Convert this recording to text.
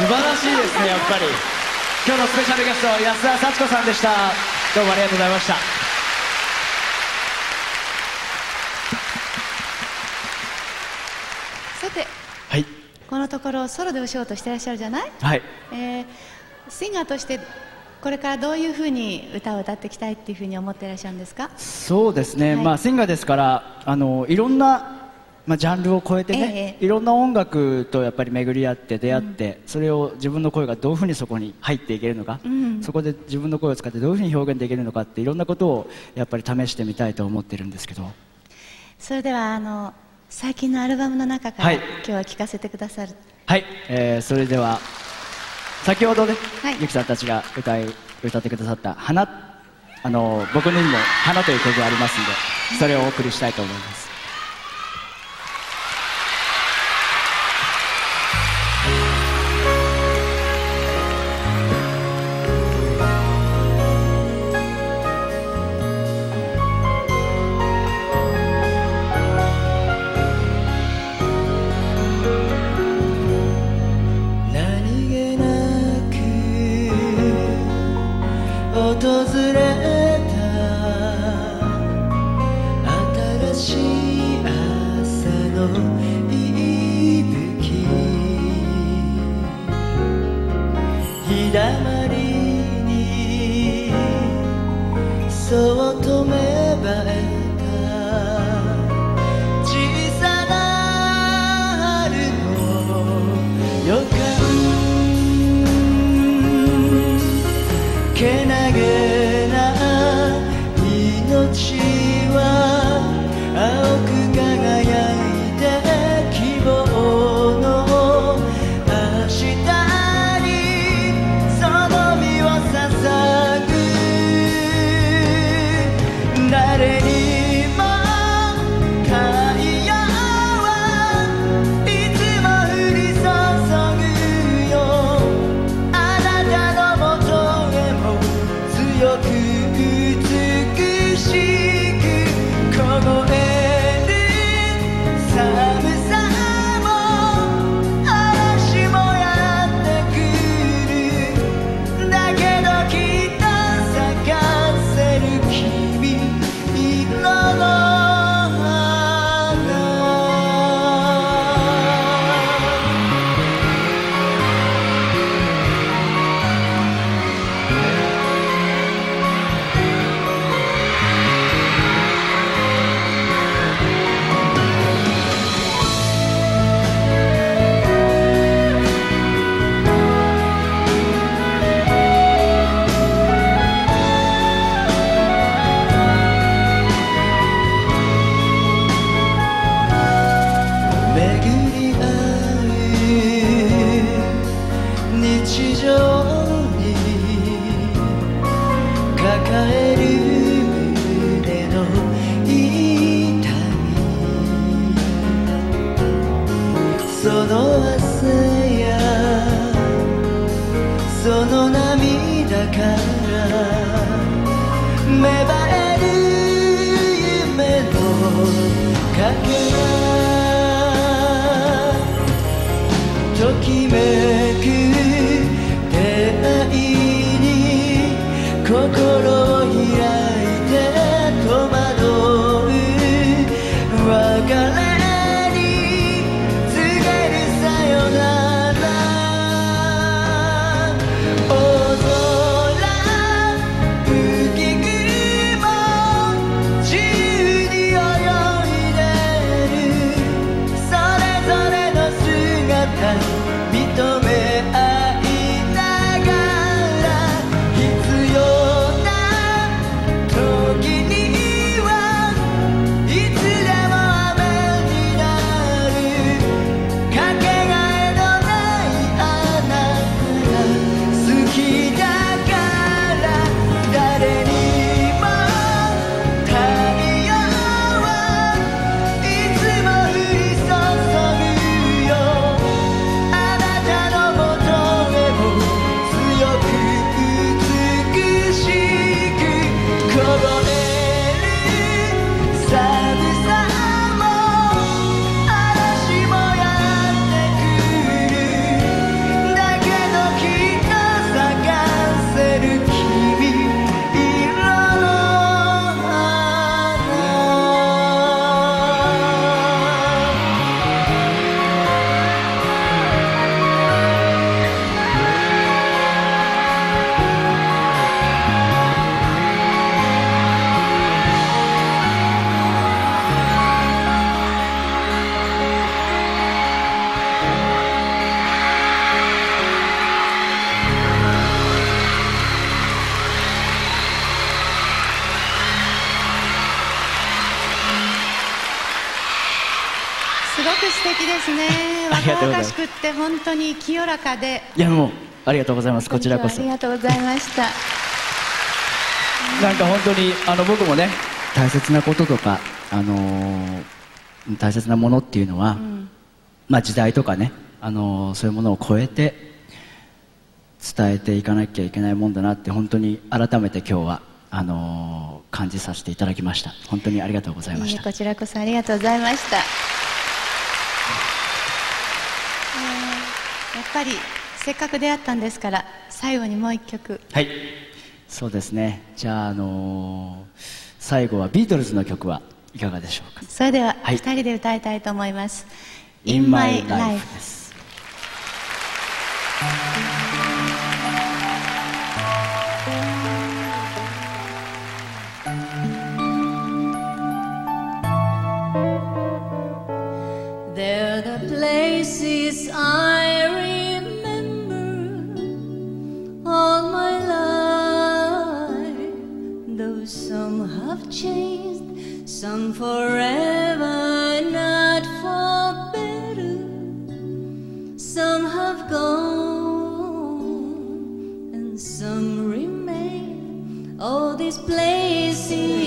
素晴らしいですねやっぱり。今日のスペシャルゲスト安田幸子さんでした。どうもありがとうございました。さてはい。このところソロでお仕事してらっしゃるじゃない、はい。えーシンガーとしてこれからどういうふうに歌を歌っていきたいっていうふうに思ってらっしゃるんですか？そうですね、はい。まあシンガーですからあのいろんな、まあ、ジャンルを超えてね、ええいろんな音楽とやっぱり巡り合って出会って、それを自分の声がどういうふうにそこに入っていけるのか、うん。そこで自分の声を使ってどういうふうに表現できるのかっていろんなことをやっぱり試してみたいと思ってるんですけど。それではあの最近のアルバムの中から、はい。今日は聴かせてくださる。はい、えーそれでは先ほどね、はい。ゆきさんたちが歌い歌ってくださった「花」あの僕にも「花」という曲がありますんでそれをお送りしたいと思います日だまりにそっと芽生えた。小さな春の予感。けなげその敵ですね。若々しくって本当に清らかで。いやもうありがとうございます。こちらこそ。ありがとうございました。なんか本当にあの僕もね大切なこととか、あのー大切なものっていうのは、まあ、時代とかね、あのーそういうものを超えて伝えていかなきゃいけないもんだなって本当に改めて今日はあのー感じさせていただきました。本当にありがとうございました。こちらこそありがとうございました、ぱりせっかく出会ったんですから最後にもう一曲。はい。そうですね。じゃあ、あのー最後はビートルズの曲はいかがでしょうか？それでははい。二人で歌いたいと思います「In My Life」です They're the places I have changed, some forever, not for better. Some have gone, and some remain. All these places